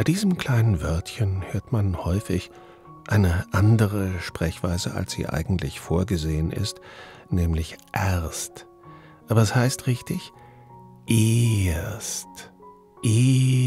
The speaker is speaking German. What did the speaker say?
Bei diesem kleinen Wörtchen hört man häufig eine andere Sprechweise, als sie eigentlich vorgesehen ist, nämlich erst. Aber es heißt richtig erst, erst.